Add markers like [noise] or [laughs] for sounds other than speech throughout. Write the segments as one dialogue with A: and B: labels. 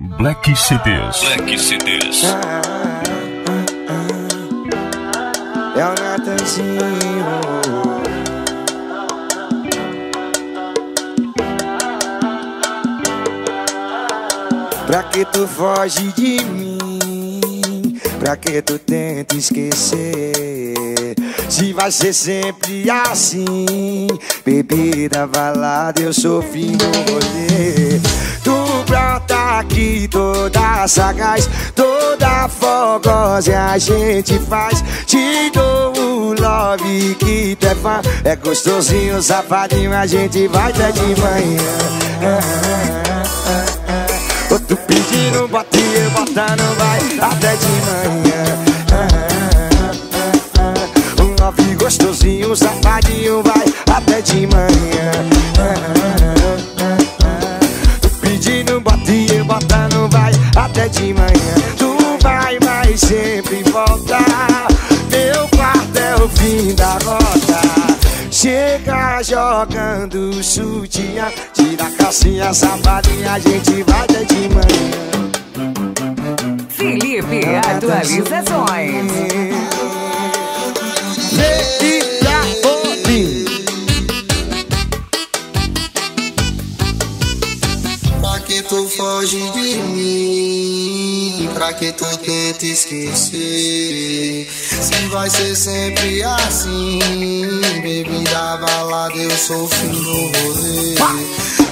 A: Black CDs.
B: Black CDs.
C: É o Natanzinho. Pra que tu foge de mim? Pra que tu tenta esquecer? Se vai ser sempre assim Bebida, balada, eu sou fim do rolê Tu brota aqui toda sagaz Toda fogosa a gente faz. Te dou o love que tu é fã. É gostosinho, safadinho, a gente vai até de manhã. Outro pedindo, bota e eu botando, vai até de manhã. Um love gostosinho, safadinho, vai até de manhã sempre voltar Meu quarto é o fim da rota Chega jogando sutiã Tira a calcinha, safadinha, a gente vai até de manhã
D: Felipe Atualizações.
C: Leia Olim
E: Pra que tu foge de mim? Pra que tu tenta esquecer? Se vai ser sempre assim Bebida, balada, eu sou o fim do rolê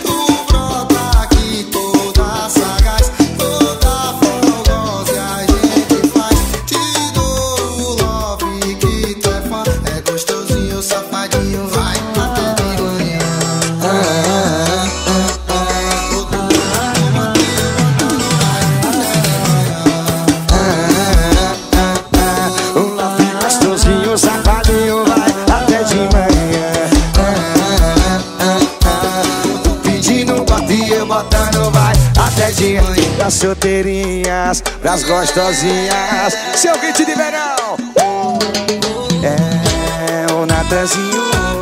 C: solteirinhas, pras gostosinhas Seu kit de verão É o Natanzinho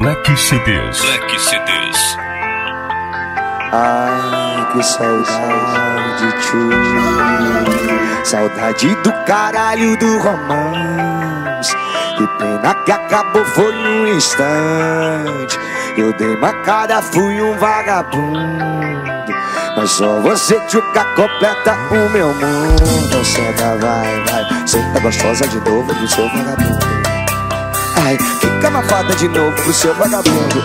A: Black CDs.
B: Black CDs.
C: Ai, que saudade, tio Saudade do caralho do romance. Que pena que acabou, foi um instante. Eu dei uma cara, fui um vagabundo. Mas só você, tchuca, completa o meu mundo. Senta, vai, vai Senta gostosa de novo pro seu vagabundo Fica mafada de novo pro seu vagabundo.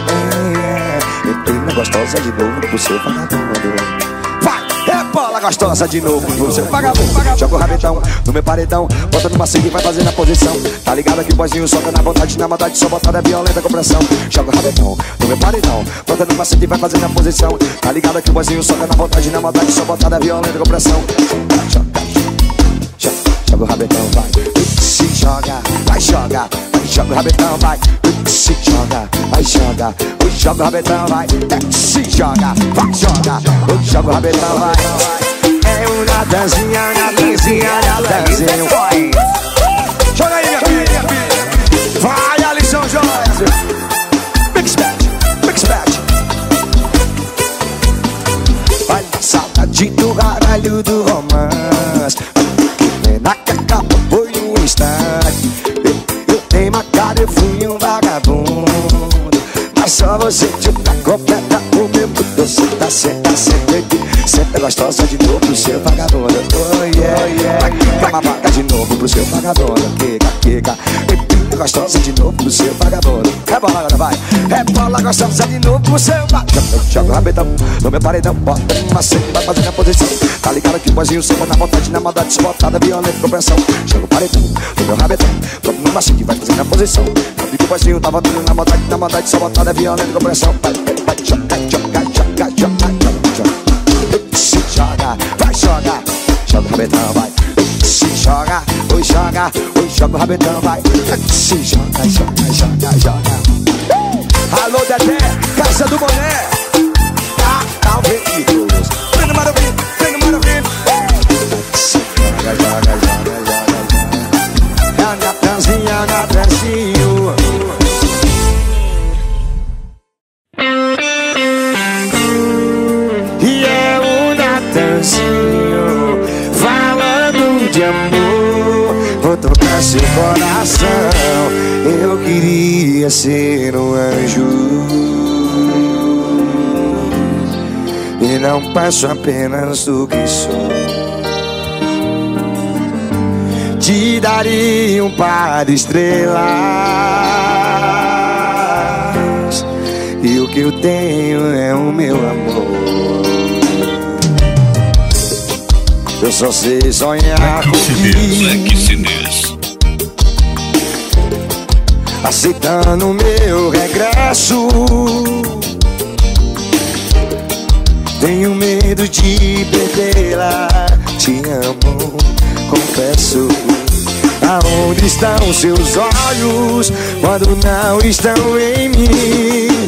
C: É, é, empina gostosa de novo pro seu vagabundo. É bola gostosa de novo pro seu vagabundo. Joga o rabetão no meu paredão Bota no macio e vai fazendo a posição. Tá ligado que o boizinho solta na vontade Na maldade só botada é violenta com pressão Joga o rabetão no meu paredão Bota no macio e vai fazendo a posição. Tá ligado que o boizinho solta na vontade Na maldade só botada é violenta com pressão joga o rabetão, vai. Se joga, vai joga. Vai, joga o rabetão, vai. Se joga, vai joga. Oi, joga o rabetão, vai. Se joga, vai joga. Oi, joga o rabetão, vai. É o Natanzinha, Natanzinha, Natanzinho Joga aí, minha filha, minha filha. Vai, Alisson Jorge. Mix Bat, Mix Bat Vai, saudade do caralho do romance Você tenta completa o meu mundo Senta, senta, senta aqui Senta gostosa de novo pro seu vagabundo. Oh yeah, Vai quicar uma vaca de novo pro seu vagabundo. Quica, quica Empina gostosa de novo pro seu vagabundo. Rebola agora, vai. Rebola gostosa de novo pro seu vagabundo Joga o rabetão no meu paredão. Bota uma cena e vai fazendo a posição. Tá ligado que o boizinho samba na vontade Na maldade desbotada, violenta compreensão. Joga o paredão no meu rabetão. Bota uma cena e vai fazendo a posição Que o boizinho tava tudo na maldade Na maldade só botada, violenta compreensão Vai, vai, vai, joga, joga, joga, joga, joga, se joga, vai joga, joga o rabetão, vai. Se joga, oi joga, oi joga o rabetão, vai. Se joga, joga, joga, joga. Alô, Dedé, Casa do Boné. Tá, tá, ouvidos. Queria ser um anjo. E não passo apenas do que sou. Te daria um par de estrelas. E o que eu tenho é o meu amor. Eu só sei sonhar
A: Black
B: Black CDs.
C: Aceitando meu regresso. Tenho medo de perdê-la Te amo, confesso. Aonde estão seus olhos Quando não estão em mim?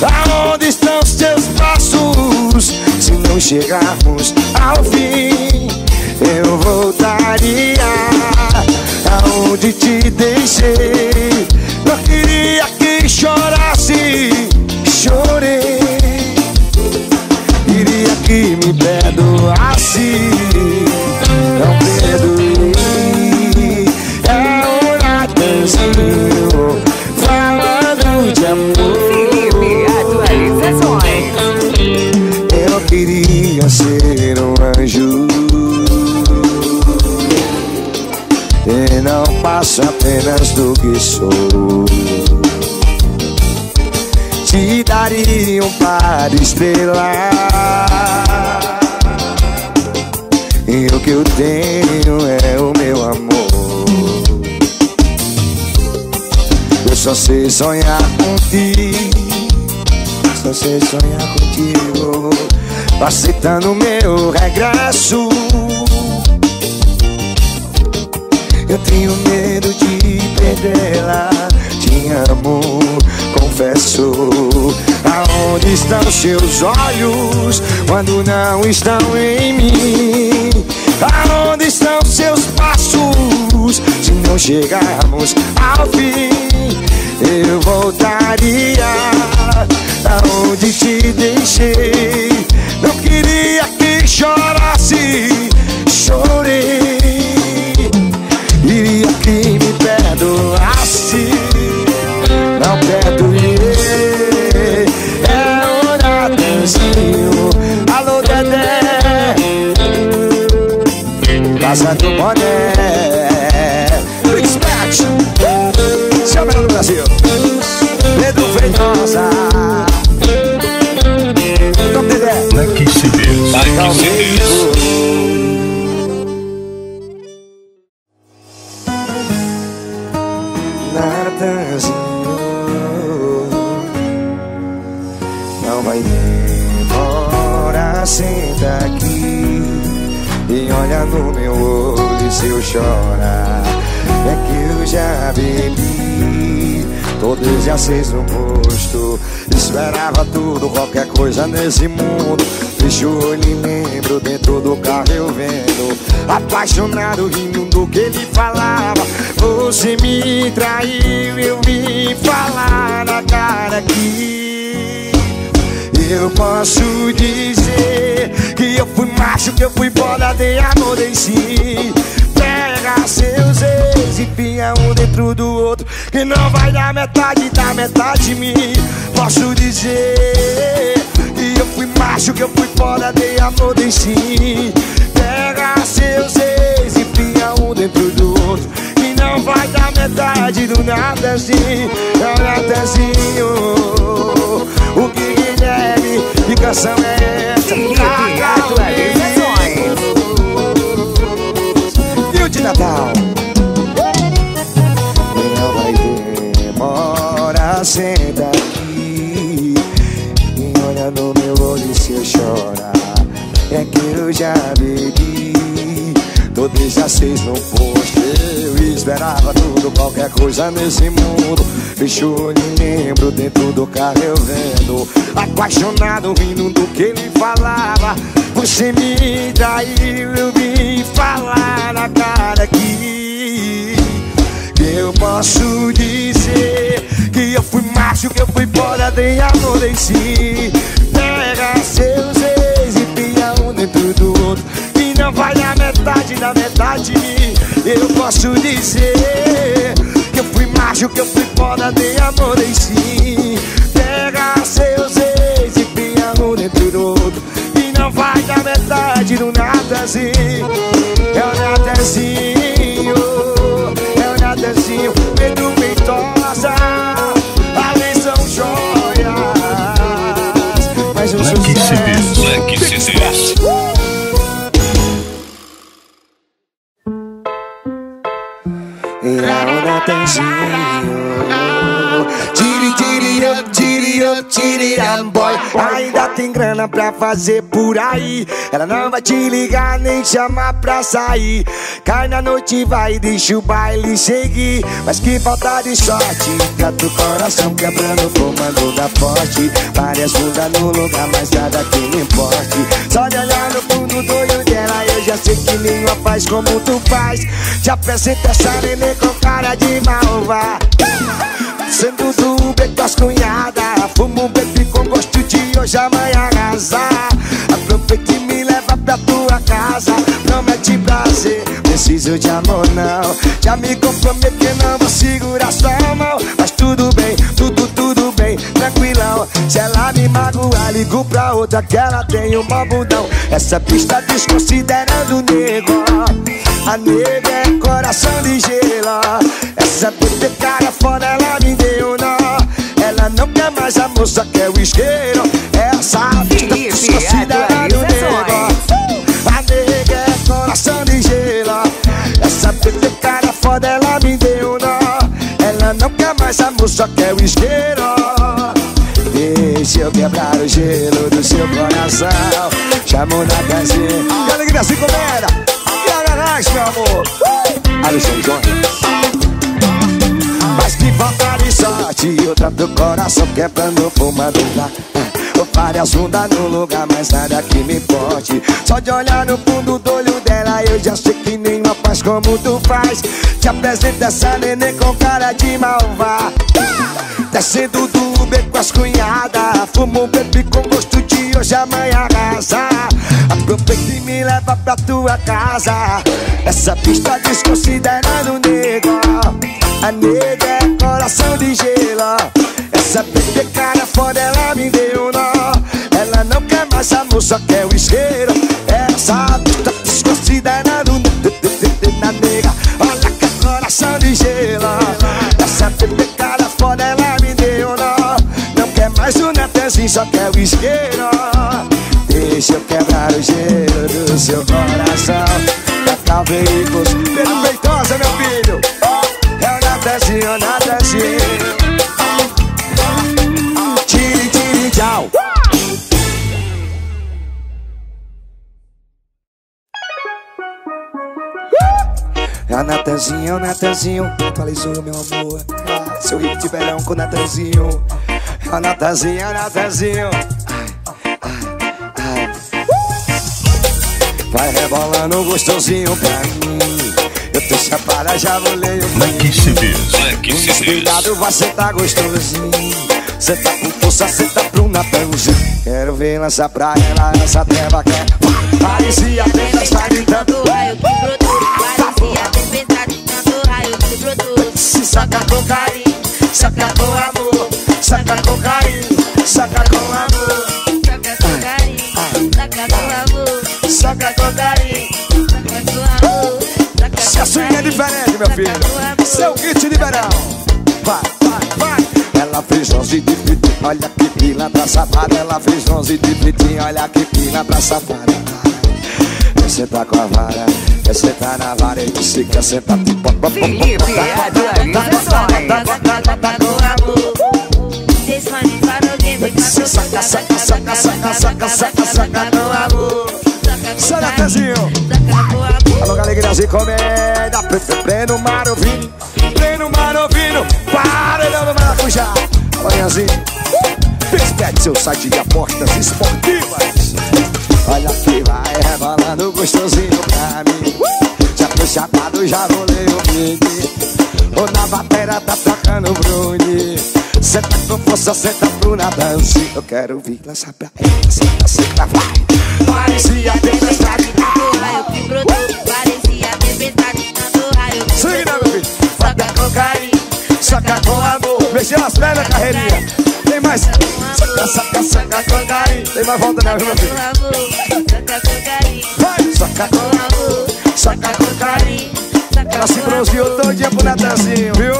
C: Aonde estão seus braços Se não chegarmos ao fim Eu voltaria. Aonde te deixei Não queria apenas do que sou Te daria um par de estrelas. E o que eu tenho é o meu amor. Eu só sei sonhar contigo. Só sei sonhar contigo. Aceitando meu regresso. Eu tenho medo de perdê-la Te amo, confesso. Aonde estão seus olhos Quando não estão em mim? Aonde estão seus passos? Se não chegarmos ao fim Eu voltaria. Aonde te deixei posso dizer que eu fui macho, que eu fui bola, dei amor, dei sim. Pega seus ex e pinha um dentro do outro, que não vai dar metade da metade de mim. Posso dizer que eu fui macho, que eu fui bola, dei amor, dei sim. Pega seus ex e pinha um dentro do outro, que não vai dar metade do nadazinho, é o nadazinho. O que Guilherme, que canção é essa?
D: Felipe Atualizações.
C: E o de Natal? Não vai demorar, senta aqui E olha no meu olho se eu chorar É que eu já bebi Já seis no posto Eu esperava tudo, qualquer coisa nesse mundo. Fecho o olho e lembro dentro do carro eu vendo. Apaixonado rindo do que ele falava. Você me traiu, eu vim falar na cara aqui. Que eu posso dizer Que eu fui macho, que eu fui bola, dei amor, dei sim Pega seus ex e pia um dentro do outro não vai a metade da metade. Eu posso dizer Que eu fui macho, que eu fui foda Nem amor em si. Pega seus ex e pinha um dentro do outro. E não vai da metade do nadazinho É o nadazinho É o nadazinho Pedro Ventosa Ali são joias. Mas o
A: Black
C: sucesso
A: CDs.
B: Black CDs.
C: A onda up, boy. Ainda tem grana pra fazer por aí. Ela não vai te ligar nem chamar pra sair. Cai na noite e vai, deixa o baile seguir. Mas que falta de sorte Cata o coração quebrando, comando da forte. Várias bundas no lugar, mas nada que me importe. Só de olhar no fundo do olho dela Eu já sei que nenhuma faz como tu faz. Já apresenta essa neném com cara de malva Sendo do beco com as cunhadas Fumo um beco com gosto de hoje amanhã arrasar. Aproveita e me leva pra tua casa Promete prazer, preciso de amor não. Já me comprometo que não vou segurar sua mão. Mas tudo bem, tudo, tudo bem, tranquilão. Se ela me magoar, ligo pra outra que ela tem um bom bundão. Essa pista desconsiderando o nego. A nega é coração de gelo. Essa cara foda, ela me deu nó. Ela não quer mais amor, só quer o isqueiro. Essa Essa bebê cara foda, ela me deu nó. Ela não quer mais amor, só quer o isqueiro. Deixa eu quebrar o gelo do seu coração. Chamo na casinha E alegria se comédia E a garagem, meu amor. Alisson Jones mas que falta de sorte Eu trato o coração quebrando fumando lá Eu várias bundas no lugar, mas nada que me importe. Só de olhar no fundo do olho dela Eu já sei que nenhuma faz como tu faz. Te apresenta essa neném com cara de malva Descendo do Uber com as cunhadas. Fumo um bebê com gosto de hoje amanhã arrasar Aproveita e me leva pra tua casa. Essa pista desconsiderando o nego. A nega é coração de gelo. Essa bebê cara foda ela me deu nó. Ela não quer mais amor, só quer o isqueiro. Essa pista desconsiderando o coração de gelo Essa bebê cara foda ela me deu nó. Não quer mais o netezinho, só quer o isqueiro. Deixa eu quebrar o gelo do seu coração. Cacau Veículos Pedro Feitosa, meu filho. É o netezinho, o netezinho É o Natanzinho, Natanzinho sobre meu amor. Ah, Seu hit de verão com o Natanzinho. É o Natanzinho, é o Natanzinho. Ai, ai, ai. Vai rebolando gostosinho pra mim. Eu tô chapada, já vou ler o
A: Black CDs.
C: Cuidado, você tá gostosinho. Cê tá com força, cê tá pro Natanzinho. Quero ver lançar pra ela essa treva quer Parecia apenas tá gritando.
F: Tanto raio que
C: saca com carinho, saca com amor Saca com carinho, saca com amor.
F: Saca com carinho, saca com amor,
C: Saca com carinho.
F: Saca com amor,
C: Se a swing é diferente, meu filho. Seu de verão Vai, vai, vai. Ela fez 11 de fitinha, olha que pilantra safada. Ela fez 11 de fitinha, olha que pilantra safada. Quer sentar com a vara, quer sentar na vara E você quer sentar tipo
D: Felipe, atualizações.
F: Saca
C: Saca, saca, saca, saca, saca, saca, com amor
F: Saca amor.
C: Alô, alegria e comédia Pleno Marovino Pleno Marovino Paredão do Maracujá Manhãzinho Pespete seu site de apostas esportivas Olha que vai rebolando gostosinho pra mim. Já tô chapado, já rolei o big. Ou na batera tá tocando o Bruni Senta com força, senta Bruna, dance. Eu quero vir lançar pra ela, senta, senta, vai. Parecia tempestade
F: Adora, eu que brotou? Parecia
C: tempestade Adora, eu que
F: meu filho. Soca com carinho,
C: soca com amor. Mexeu as pernas, carreirinha. Mais. Saca, saca, saca com carinho. Tem mais volta viu, meu filho? Vai, saca, saca com carinho. Ela se bronzeou todo dia pro Natanzinho, viu?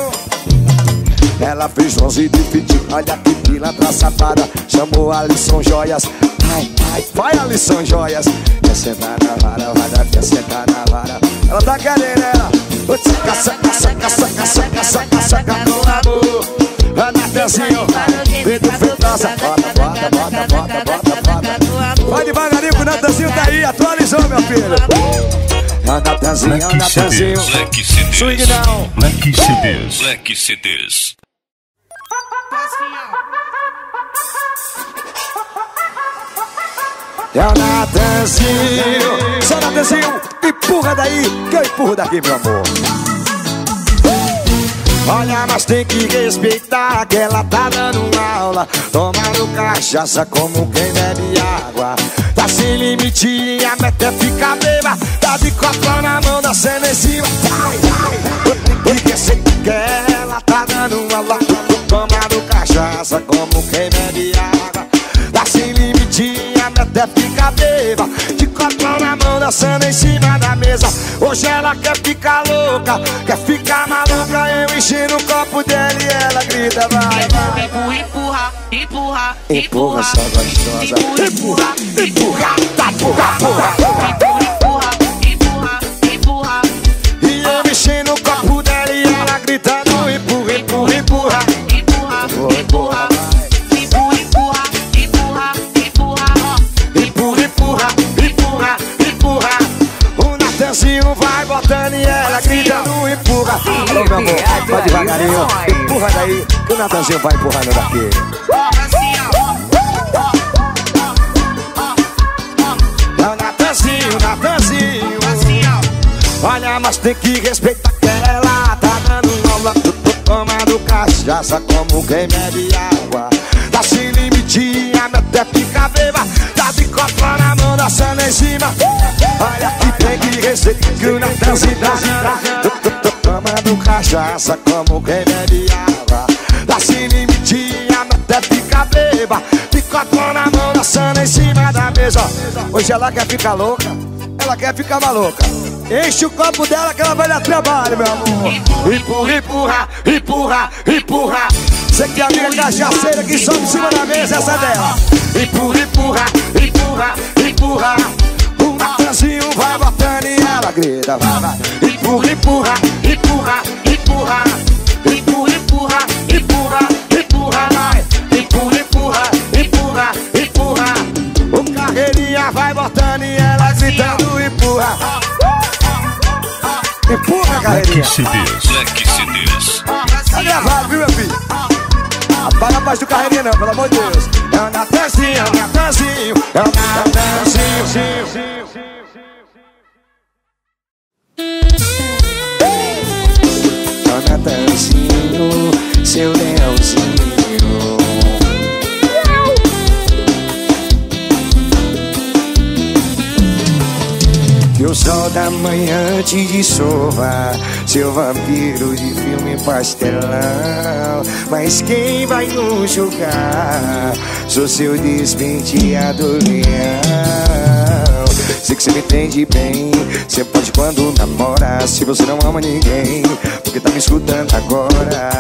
C: Ela fez 11 de pedido, olha que pilantra safada. Chamou a lição joias. Vai, vai, vai a lição joias. Quer sentar na vara, vara, quer sentar na vara. Ela tá querendo, ela. Saca, saca, saca, saca, saca, saca, saca com amor Natanzinho, Pedro Feitosa Bota, bota, bota, bota, bota, bota Vai devagarinho que o Natanzinho tá aí Atualizou, meu filho o Natanzinho, o
A: Black
C: Natanzinho
A: CDs.
B: Black CDs.
C: Swing não
A: Black CDs.
B: Black CDs.
C: É o Natanzinho Só Natanzinho, empurra daí Que eu empurro daqui, meu amor Olha, mas tem que respeitar que ela tá dando aula. Tomando cachaça como quem bebe água. Tá sem limite a meta é ficar beba. Tá de copo na mão, da cena em cima. Porque sei que ela tá dando aula. Tomando cachaça como quem bebe água sem limite e a meta é ficar beba. De copo na mão, dançando em cima da mesa. Hoje ela quer ficar louca Quer ficar maluca. Eu enchendo o copo dela e ela grita Vai, vai
F: Empurra, empurra, empurra,
C: Empurra, só gostosa. Empurra, empurra, tá porra, porra
F: empurra, empurra,
C: vai devagarinho. Empurra daí. O Natanzinho vai empurrando daqui. É o Natanzinho, Natanzinho Olha, mas tem que respeitar que ela tá dando aula Tomando cachaça como quem bebe água. Tá sem limite, a meta é ficar beba. Tá de copo na mão, dançando em cima. Olha que tem que respeitar que o Natanzinho tá Tomando cachaça como quem bebe água Tá sem limite, a meta é ficar beba copo na mão, dançando em cima da mesa Hoje ela quer ficar louca ela quer ficar maluca. Enche o copo dela que ela vai dar trabalho, meu amor. Empurra, empurra, empurra, empurra. Você que é amiga cachaceira que sobe em cima da mesa, essa dela. Empurra, empurra, empurra, empurra. O Natanzinho vai botando e ela grita, vai, vai. Empurra, empurra, empurra, empurra. Empurra, empurra, empurra, empurra, vai. Empurra, empurra, empurra, empurra. O carreirinha vai botando e ela gritando empurra. Empurra,
A: Black
C: carreirinha.
A: CDs.
B: Black CDs.
C: Tá gravado, viu, meu filho? Apaga a paz do carreirinha não, pelo amor de Deus. É o Natanzinho, é o Natanzinho, é o Natanzinho. Seu leãozinho. Que o sol da manhã te dissolva Seu vampiro de filme pastelão Mas quem vai nos julgar? Sou seu despenteado leão Sei que você me entende bem. Você pode quando namora Se você não ama ninguém. Porque tá me escutando agora?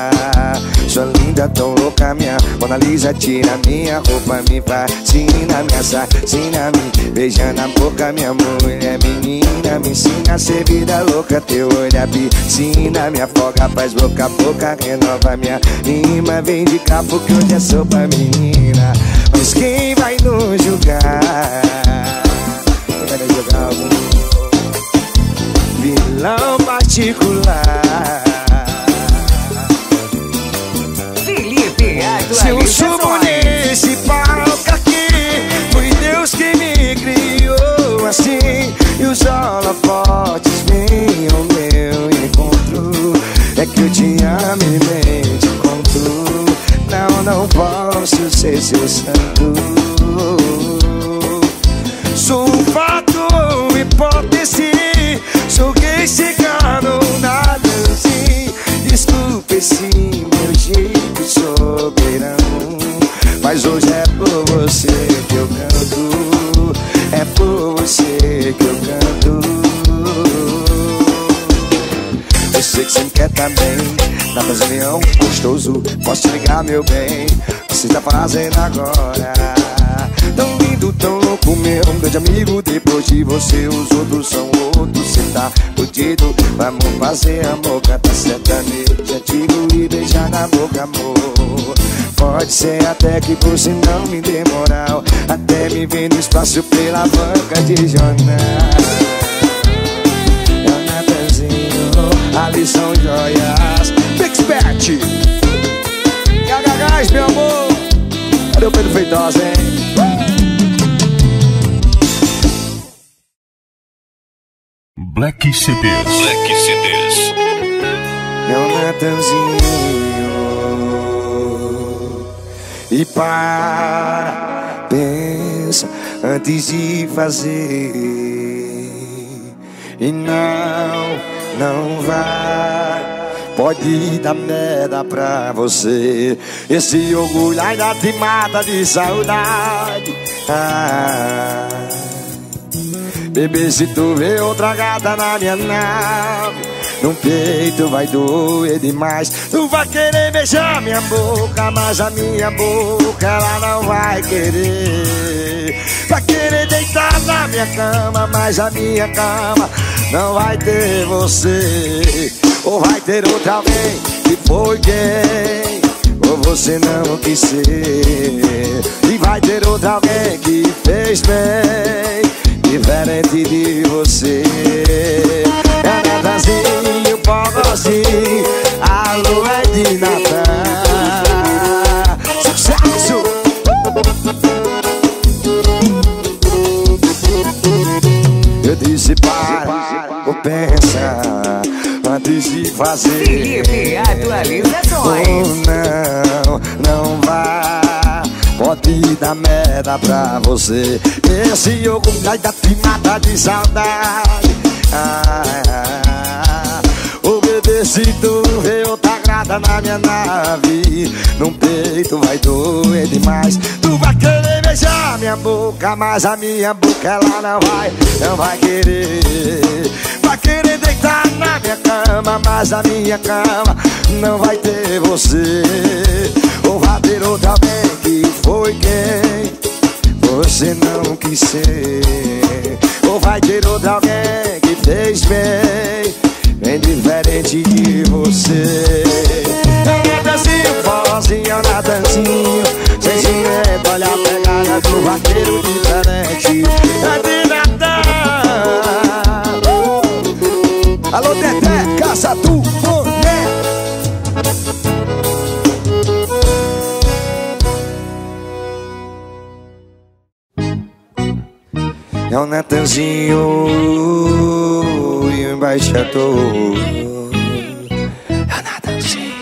C: Sua linda, tão louca, minha. Mona Lisa Tira minha roupa, me fascina Me assassina, me beija na boca Minha mulher, menina. Me ensina a ser vida louca Teu olhar piscina. Me afoga, faz boca a boca Renova minha rima. Vem de cá porque hoje é sopa, menina. Mas quem vai nos julgar? Vilão particular
D: Felipe
C: Se eu subo
D: Atualizações.
C: Ligar, meu bem O que você tá fazendo agora? Tão lindo, tão louco, meu. Grande amigo Depois de você, os outros são outros. Cê tá fudido, vamos fazer amor. Canta sertanejo antigo e beijar na boca, amor. Pode ser até que você não me dê moral. Até me ver no espaço pela banca de jornal. Natanzinho, ali são joias. Bixbert HHs, meu amor Cadê o Pedro Feitosa, hein?
A: Black CDs.
B: Black CDs.
C: Meu Natanzinho E para, pensa antes de fazer E não, não vai Pode dar merda pra você. Esse orgulho ainda te mata de saudade. Ah. Bebê, se tu vê outra gata na minha nave No peito vai doer demais. Tu vai querer beijar minha boca Mas a minha boca ela não vai querer. Vai querer deitar na minha cama Mas a minha cama não vai ter você Ou vai ter outra alguém que foi quem ou você não quis ser. E vai ter outra alguém que fez bem Diferente de você. É Natanzinho, Pogozinho Alô, é de Natan Sucesso! Eu disse para, De fazer.
D: Felipe Atualizações.
C: Oh, não, não vá. Pode dar merda pra você. Esse orgulho ainda te mata de saudade. Ah, ah, Ô bebê, se tu vê outra grada na minha nave. Num peito vai doer demais. Tu vai querer beijar minha boca Mas a minha boca ela não vai, não vai querer querer deitar na minha cama Mas a minha cama não vai ter você. Ou vai ter outra alguém que foi quem Você não quis ser. Ou vai ter outra alguém que fez bem Bem diferente de você. É Natanzinho, vozinho, é Natanzinho Sentimento, olha a pegada do vaqueiro diferente Natanzinho e o embaixador. É o Natanzinho.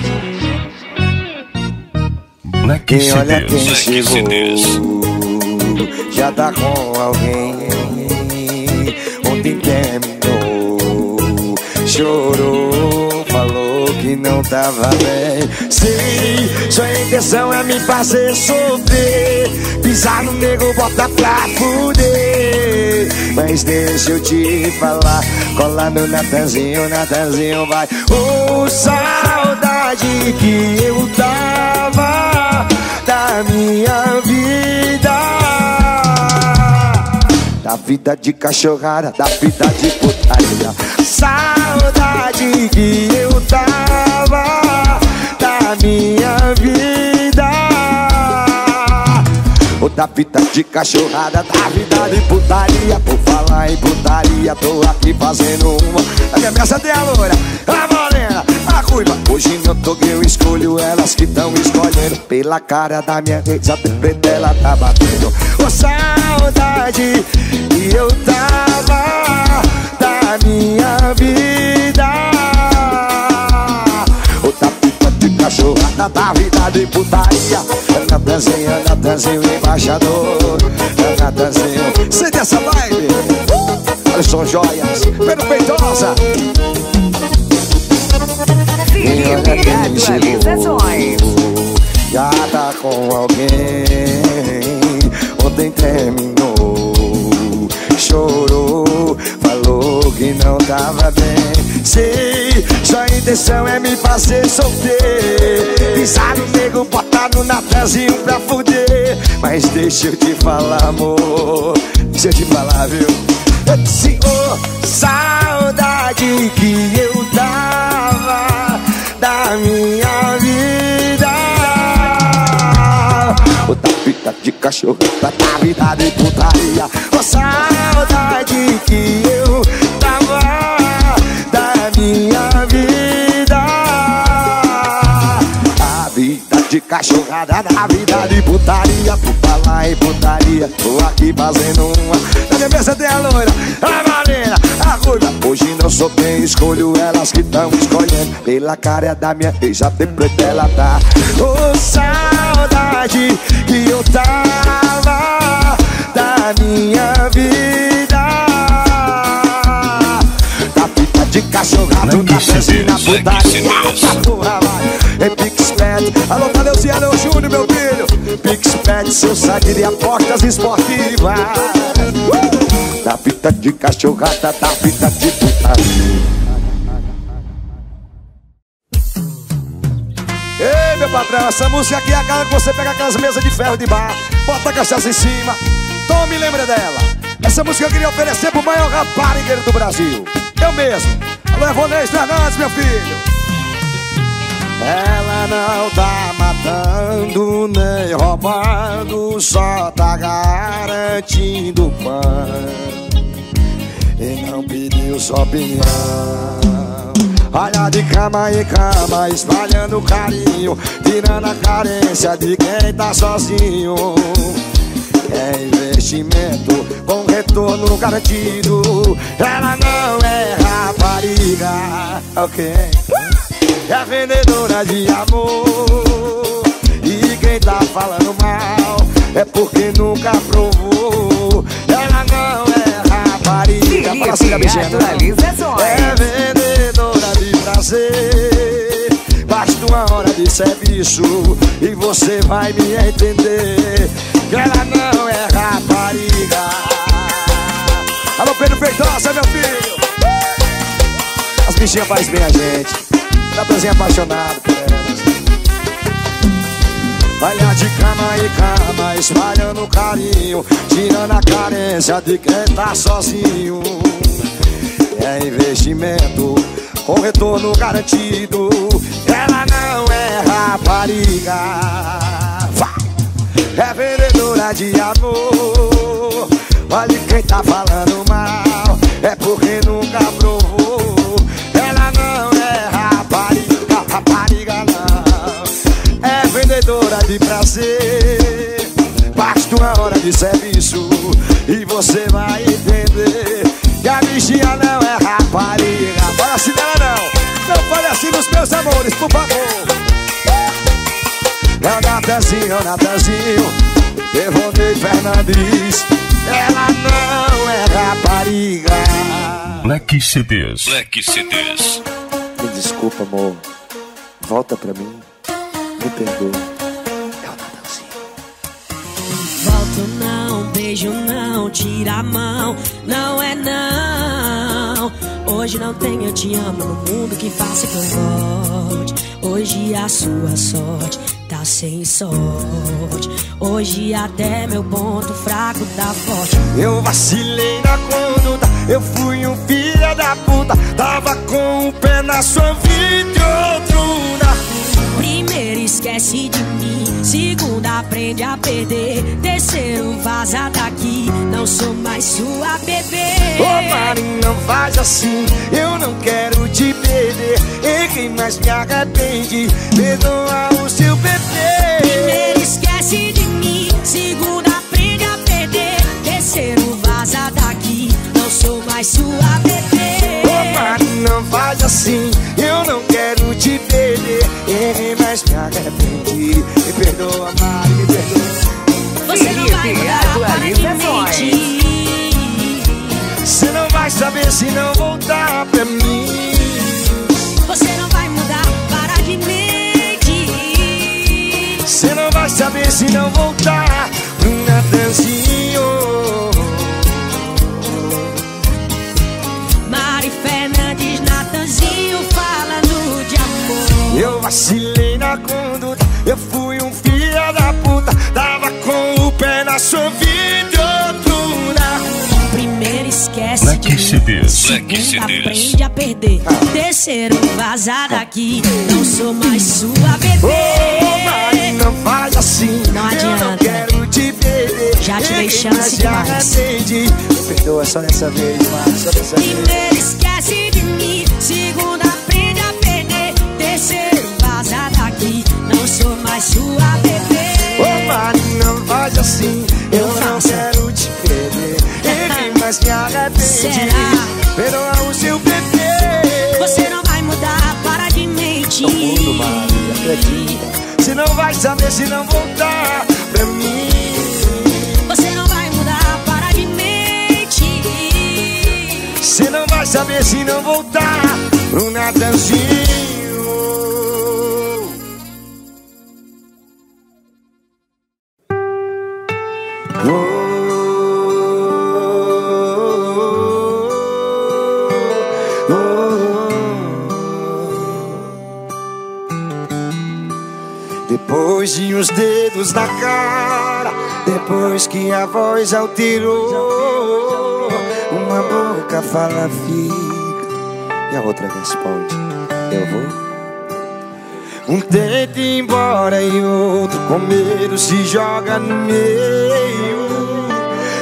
A: Black
C: Quem olha quem
B: Black
C: chegou. Já tá com alguém. Ontem terminou Chorou Falou que não tava bem. Sei, sua intenção é me fazer sofrer. Pisar no nego, bota pra fuder Mas deixa eu te falar. Cola no Natanzinho, Natanzinho vai. Ô, saudade que eu tava Da minha vida. Da vida de cachorrada, da vida de putaria. Saudade que eu tava da minha Da vida de cachorrada, da vida de putaria Por falar em putaria, tô aqui fazendo uma. A minha peça tem a loura, a morena, a ruiva. Hoje meu toque eu escolho elas que tão escolhendo. Pela cara da minha ex, a preta ela tá batendo. Ô saudade que eu tava da minha vida cachorrada, da vida de putaria Natanzinho, Natanzinho, embaixador. Natanzinho, sente essa vibe? Alisson Joias, Perfeitosa
D: Felipe Atualizações.
C: Já tá com alguém. Ontem terminou. Chorou que não tava bem. Sei, sua intenção é me fazer sofrer. Pisar no nego, botar no Natanzinho pra fuder. Mas deixa eu te falar, amor. Deixa eu te falar, viu? Oh, saudade que eu tava da minha vida. O da fita de cachorro, da vida de putaria. Oh, saudade que eu cachorrada, da vida de putaria. Por falar em putaria, tô aqui fazendo uma. Na minha mesa tem a loira, a marina, a ruiva. Hoje não sou quem escolho, elas que estão escolhendo. Pela cara da minha ex, já tem preto ela tá. Oh, saudade que eu tava da minha vida. Da fita de cachorrado, na
B: Black
C: putaria. Tá porra, É Pixpad. Alô, Valeuziano Júnior, meu filho. Pixpad, seu site de apostas esportivas. Uh! Da fita de cachorrada, da fita de putaria. Ei, meu patrão, essa música aqui é aquela que você pega aquelas mesas de ferro de bar, bota a cachaça em cima. Tome, lembra dela. Essa música eu queria oferecer pro maior raparigueiro do Brasil. Eu mesmo. Alô, Evonês Fernandes, meu filho. Ela não tá matando nem roubando, só tá garantindo pão. E não pediu sua opinião. Olha de cama em cama, espalhando carinho, tirando a carência de quem tá sozinho. É investimento com retorno garantido. Ela não é rapariga, ok? É vendedora de amor. E quem tá falando mal é porque nunca provou. Ela não é rapariga. Fala assim.
D: Atualizações.
C: É vendedora de prazer. Basta uma hora de serviço e você vai me entender. Que ela não é rapariga. Alô, Pedro Feitosa, meu filho. As bichinhas fazem bem a gente. Natanzinho apaixonado por elas. Olha de cama em cama, espalhando carinho, tirando a carência de quem tá sozinho. É investimento com retorno garantido. Ela não é rapariga, é vendedora de amor. Olha quem tá falando mal, é porque nunca provou. Vendedora de prazer. Basta uma hora de serviço e você vai entender que a bichinha não é rapariga. Fala assim dela não. Não fale assim dos meus amores, por favor. É o Natanzinho, é o Natanzinho. Evonei Fernandes. Ela não é rapariga.
A: Black CDs.
B: Black CDs.
C: Me desculpa, amor. Volta pra mim. Me perdoa. É o Natanzinho.
G: Volto não, beijo não, tira a mão, não é não. Hoje não tem eu te amo no mundo que faça que eu volte. Hoje a sua sorte tá sem sorte. Hoje até meu ponto fraco tá forte.
C: Eu vacilei na conduta, eu fui um filho da puta. Tava com o pé na sua vida e outro na.
G: Primeiro esquece de mim, segundo aprende a perder, terceiro vaza daqui, não sou mais sua bebê.
C: Ô Mari, não faz assim, eu não quero te perder. Errei, mas me arrependi. Perdoa o seu bebê.
G: Primeiro esquece de mim, segundo aprende a perder, terceiro vaza daqui, não sou mais sua bebê.
C: Ô Mari, não faz assim, eu não quero te perder. Errei, mas me arrependi. Me perdoa, Mari, me perdoa.
G: Você não vai mudar para
D: atualizações.
G: mentir.
C: Você não vai saber se não voltar pra mim.
G: Você não vai mudar, para de mentir.
C: Você não vai saber se não voltar pro Natanzinho. Eu vacilei na conduta, eu fui um filho da puta. Tava com o pé na sovidotura.
G: Primeiro esquece.
A: Black CDs.
B: Black CDs.
G: Aprende a perder. Ah. Terceiro, vazar daqui. Não sou mais sua bebê.
C: Oh, mãe, não faz assim.
G: Não adianta.
C: Eu não quero te perder.
G: Já te dei chance demais.
C: Me perdoa só dessa vez, mas só dessa vez.
G: Esquece. Sua bebê.
C: Ô, Mari, não faz assim. Eu
G: Não
C: quero te perder. Ninguém [laughs] mais me arrepende.
G: Será?
C: Perdoa o seu bebê.
G: Você não vai mudar, para de mentir.
C: mundo, Mari, acredita. Se não vai saber se não voltar pra mim.
G: Você não vai mudar, para de mentir.
C: Você não vai saber se não voltar pro Natanzinho. Uns dedos na cara, depois que a voz alterou, uma boca fala fica e a outra responde: Eu vou. Um tenta ir embora e outro com medo se joga no meio.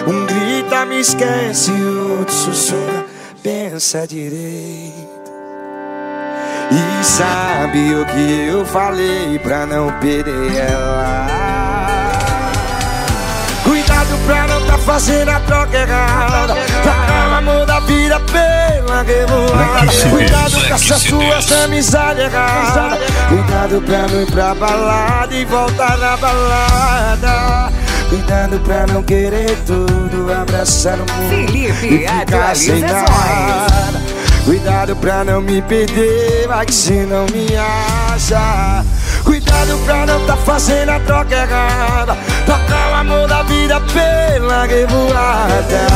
C: Um grita, me esquece, e outro sussurra, pensa direito. E sabe o que eu falei pra não perder ela? Cuidado pra não tá fazendo a troca errada. Trocar o amor da vida pela revoada. Cuidado com essa sua amizade errada. Cuidado pra não ir pra balada e voltar na balada. Cuidado pra não querer tudo, abraçar o mundo
D: Felipe,
C: e ficar sem nada Cuidado pra não me perder, vai que se não me acha. Cuidado pra não tá fazendo a troca errada. Trocar o amor da vida pela revoada.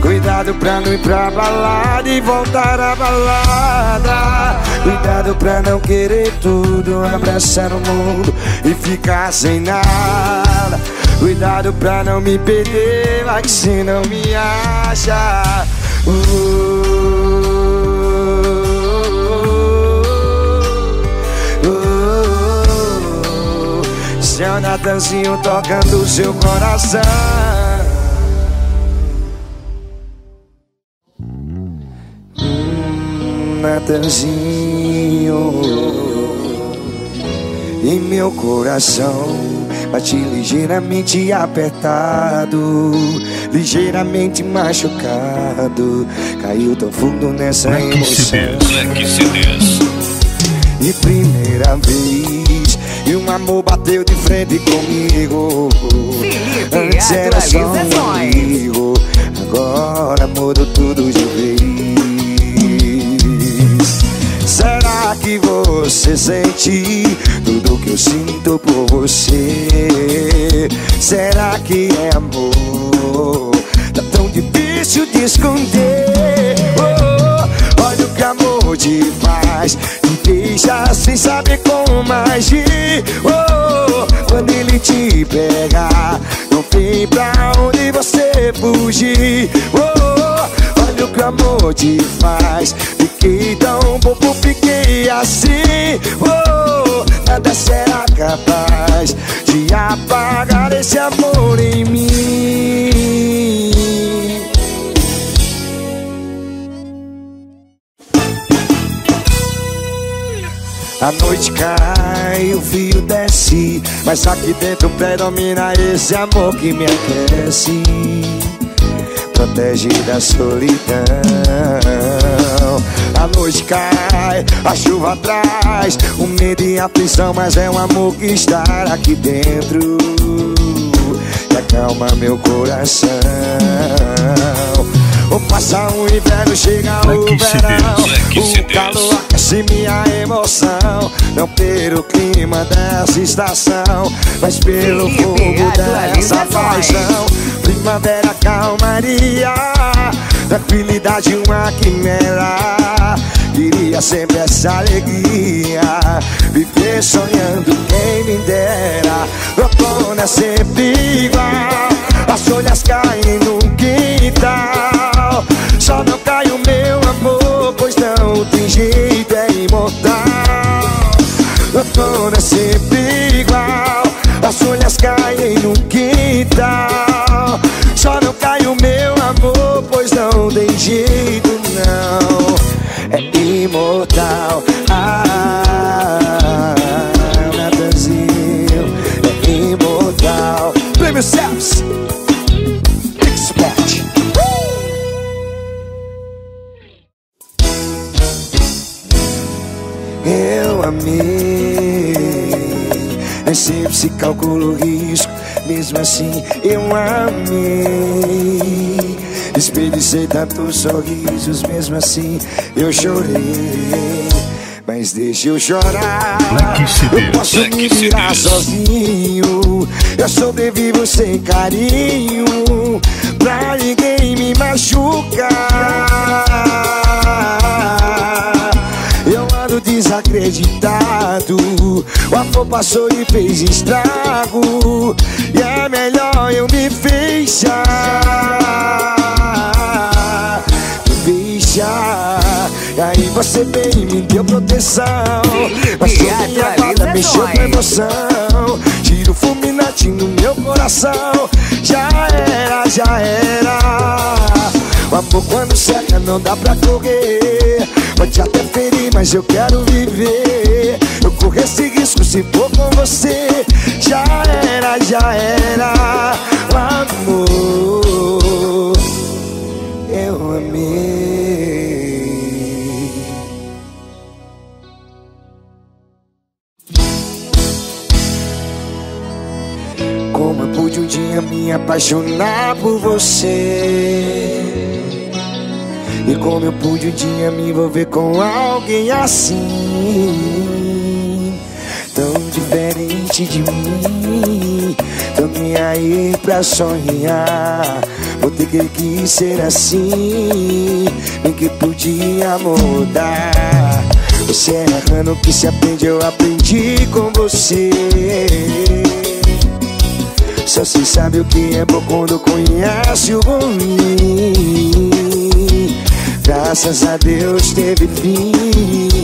C: Cuidado pra não ir pra balada e voltar à balada. Cuidado pra não querer tudo, abraçar o mundo e ficar sem nada Cuidado pra não me perder, vai que se não me acha. Uh, uh, uh. Seu Natanzinho tocando seu coração. Natanzinho E meu coração bate ligeiramente apertado Ligeiramente machucado. Caiu tão fundo nessa
A: Black
C: emoção.
B: Black
C: e primeira vez E um amor bateu de frente comigo.
D: Felipe,
C: Antes era só um amigo Agora mudou tudo de vez que você sente Tudo que eu sinto por você. Será que é amor? Tá tão difícil de esconder. Oh, Olha o que amor te faz. Te deixa sem saber como agir. Oh, Quando ele te pegar Não tem pra onde você fugir. Oh, Olha o que amor te faz. Fiquei tão bobo, fiquei assim. Oh, Nada será capaz De apagar esse amor em mim. A noite cai, o fio desce. Mas aqui dentro predomina esse amor que me aquece Protege da solidão. A noite cai, a chuva traz O medo e a aflição Mas é um amor que está aqui dentro. Que acalma meu coração ou passa o inverno, chega o verão. O calor aquece minha emoção. Não pelo clima dessa estação. Mas pelo fogo dessa paixão Primavera, calmaria. Tranquilidade, uma quimera Queria sempre essa alegria. Viver sonhando quem me dera. É sempre igual As folhas caem no quintal. Só não cai o meu amor Pois não tem jeito, é imortal. É sempre igual As folhas caem no quintal. Só não cai o meu amor Pois não tem jeito, sempre se calcula o risco. Mesmo assim eu amei. Desperdicei tantos sorrisos Mesmo assim eu chorei. Mas deixa eu chorar. Eu posso me virar sozinho. Eu sobrevivo sem carinho amor passou e fez estrago. E é melhor eu me fechar. Me fechar. E aí você veio e me deu proteção. Passou minha guarda, mexeu com emoção. Tira o fulminante no meu coração. Já era, já era. O amor quando seca não dá pra correr. Pode até ferir, mas eu quero viver Corro esse risco se for com você Já era, já era. Amor Eu amei. Como eu pude um dia me apaixonar por você. E como eu pude um dia me envolver com alguém assim diferente de mim. Tô nem aí pra sonhar. Vou ter que quis ser assim. Nem que podia mudar. Você errando que se aprende Eu aprendi com você. Só se sabe o que é bom quando conhece o ruim. Graças a Deus teve fim.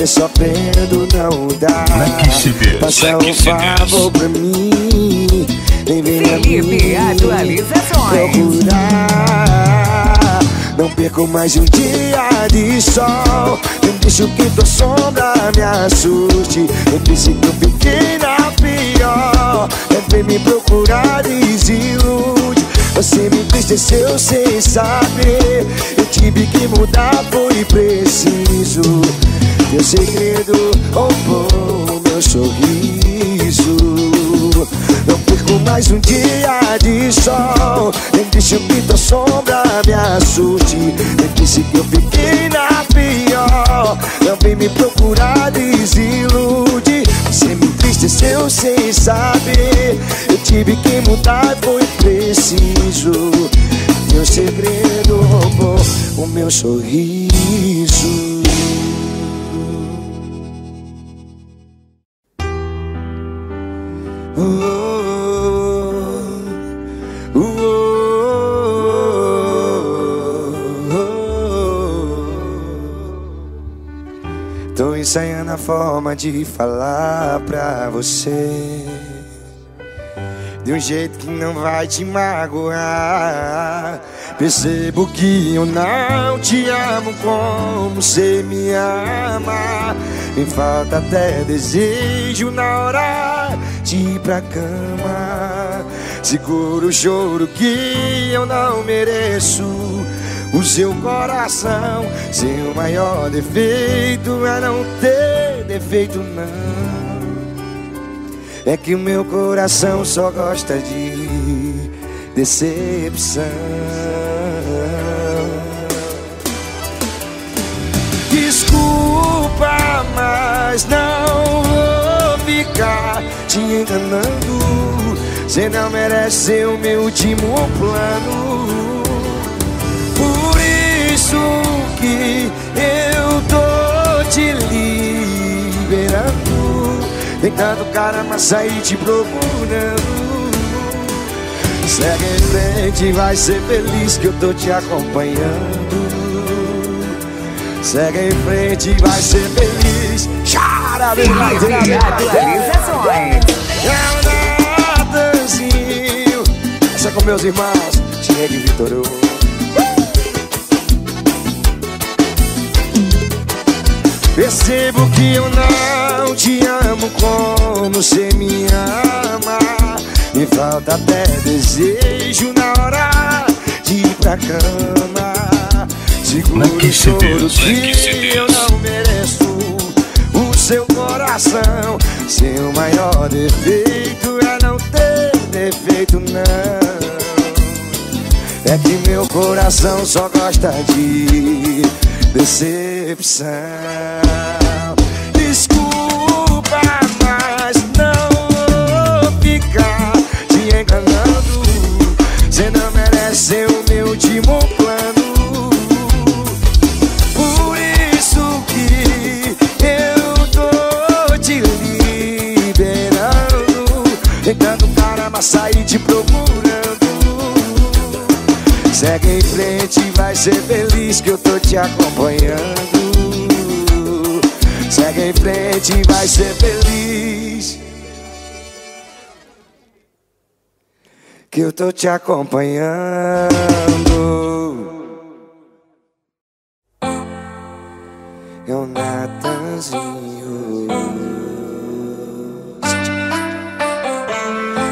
C: Viver sofrendo não dá. Passa um favor pra mim. Vem a
D: Felipe
C: mim
D: Atualizações.
C: procurar. Não perco mais um dia de sol. Nem deixo que tua sombra me assuste. Nem pense que eu fiquei na pior. É vem me procurar desilude. Você me entristeceu sem saber. Eu tive que mudar, foi preciso. Teu segredo roubou meu sorriso. Não perco mais um dia de sol. Nem deixo que tua sombra me assuste. Nem disse que eu fiquei na pior. Não vem me procurar, desilude. Você me entristeceu sem saber. Eu tive que mudar, foi preciso. Teu segredo roubou o meu sorriso Tô ensaiando a forma de falar pra você. De um jeito que não vai te magoar. Percebo que eu não te amo como você me ama. Me falta até desejo na hora de ir pra cama Seguro o choro que eu não mereço o seu coração, seu maior defeito é não ter defeito, não. É que o meu coração só gosta de decepção. Desculpa, mas não vou ficar te enganando. Você não merece o meu último plano. Por isso que eu tô te liberando. Deitando cara, mas sair te procurando. Segue em frente, vai ser feliz que eu tô te acompanhando. Segue em frente, vai ser feliz. Tchau! Vem lá,
D: Atualizações.
C: Natanzinho Essa é com meus irmãos Diego e Vitor. Percebo que eu não te amo como você me ama Me falta até desejo na hora de ir pra cama Seguro
A: Lucky
C: choro
B: Lucky
C: que eu
B: Deus.
C: não o coração Seu maior defeito é não ter defeito não é que meu coração só gosta de decepção. Desculpa, mas não vou ficar te enganando. Você não merece o meu último sair te procurando. Segue em frente, vai ser feliz que eu tô te acompanhando. Segue em frente, vai ser feliz. Que eu tô te acompanhando. É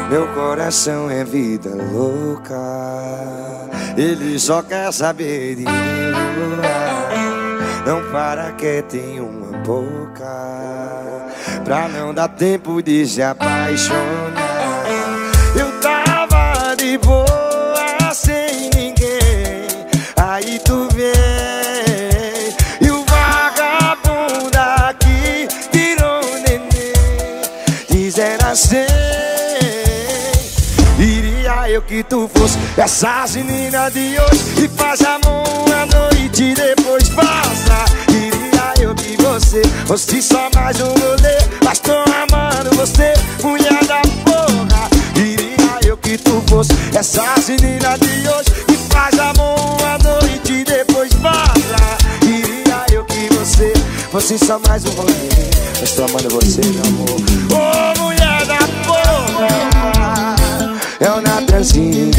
C: Meu coração é vida louca. Ele só quer saber de rebolar. Não para que tem uma boca. Pra não dar tempo de se apaixonar. Eu tava de boa sem ninguém. Aí tu vem. E o vagabundo aqui virou neném. Dizendo assim. Eu que tu fosse. Essas meninas de hoje E faz amor uma noite e depois vaza Iria eu que você fosse só mais um rolê. Mas tô amando você, mulher da porra. Iria eu que tu fosse. Essas meninas de hoje E faz amor uma noite e depois vaza Iria eu que você fosse só mais um rolê. Mas tô amando você, meu amor. Ô mulher da porra é o Natanzinho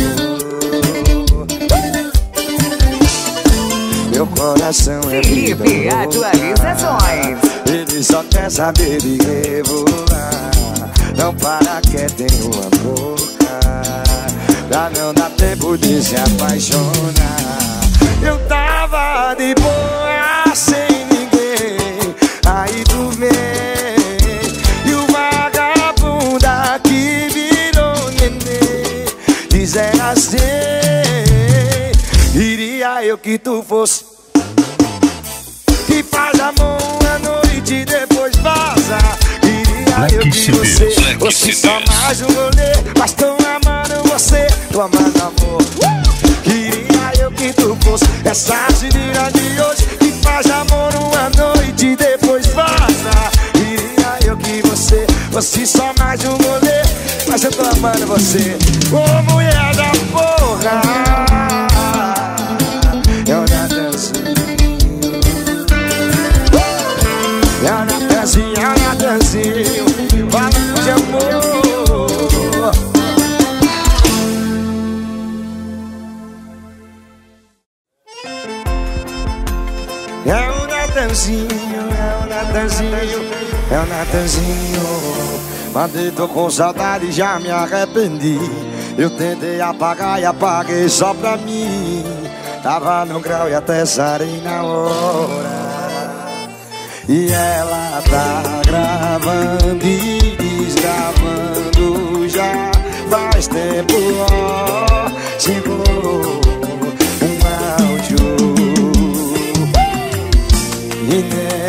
C: Meu coração é vida
D: Felipe. Atualizações.
C: Ele só quer saber de rebolar Não para que tem uma boca. Pra não dar tempo de se apaixonar. Eu tava de boa sem ninguém. Aí tu vem Dizendo assim Iria eu que tu fosse que faz amor uma noite e depois vaza. Queria eu que você fosse só mais um rolê, mas tô amando você, tô amando amor. Queria eu que tu fosse essa menina de hoje que faz amor uma noite e depois vaza. Queria eu que você fosse só mais um rolê, mas eu tô amando você, ô mulher da porra. É o Natanzinho. É o Natanzinho, é o Natanzinho. Falando de amor. É o Natanzinho, é o Natanzinho. É o Natanzinho Mandei, tô com saudade, já me arrependi. Eu tentei apagar e apaguei só pra mim. Tava no grau e até sarei na hora. E ela tá gravando e desgravando já. Faz tempo, ó, chegou um áudio. E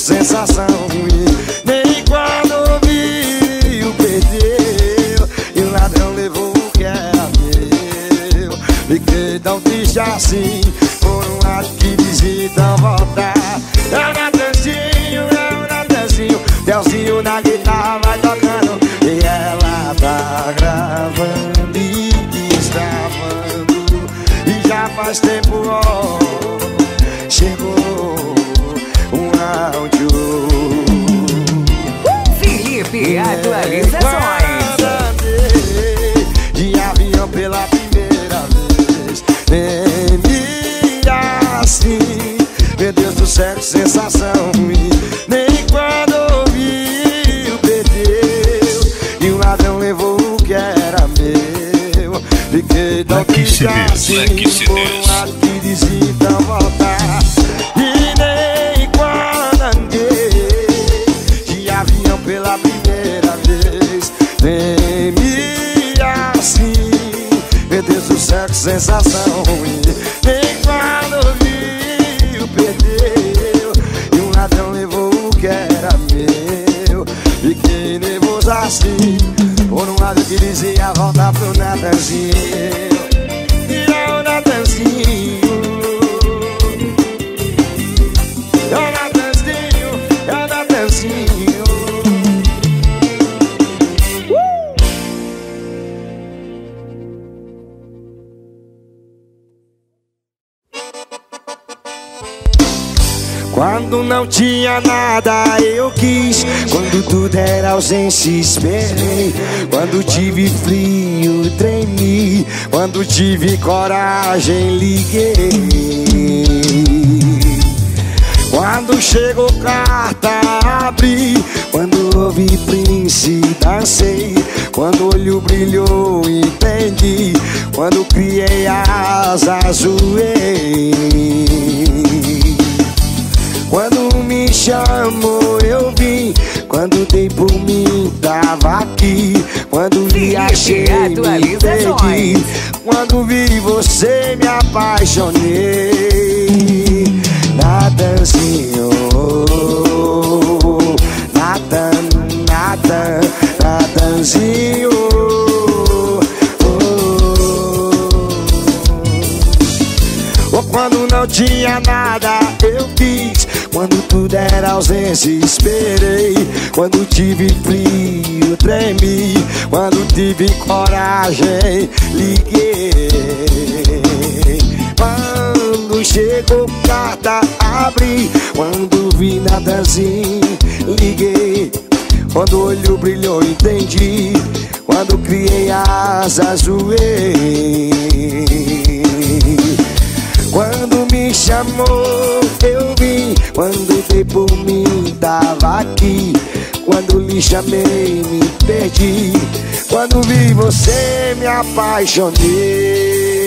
C: sensação ruim. Nem quando vi o perdeu, e o ladrão levou o que era meu. Fiquei tão triste assim, por um lado que visita então voltar. É o Natanzinho, é o Natanzinho, Delzinho na guitarra vai tocando. E ela tá gravando e desgravando, e já
D: faz
C: tempo, ó, chegou. De avião pela primeira vez. Nem me assim, meu Deus do céu, sensação ruim. Nem quando ouvi o perdeu e um ladrão levou o que era meu. Fiquei tão triste assim,
B: CDs.
C: um lado que dizia então sensação ruim. Nem quando o perdeu e um ladrão levou o que era meu. Fiquei nervoso assim, por um lado que dizia voltar pro. E quis Quando tudo era ausência esperei Quando tive frio tremi Quando tive coragem liguei quando chegou carta, abri. Quando ouvi Prince, dancei. Quando olho brilhou, entendi. Quando criei asas, zoei. Quando me chamou, eu vim. Quando dei por mim, tava aqui. Quando vi, achei, me
D: Atualizações.
C: perdi. Quando vi você, me apaixonei. Natanzinho, Natan, Natan, Natanzinho. Ou quando não tinha nada, eu quis. Quando tudo era ausência, esperei. Quando tive frio, tremi. Quando tive coragem, liguei. Quando chegou carta, abri. Quando vi nada assim, liguei. Quando o olho brilhou, entendi. Quando criei asas, zoei. Quando me chamou, eu vim. Quando dei por mim, tava aqui. Quando lhe chamei, me perdi. Quando vi você, me apaixonei.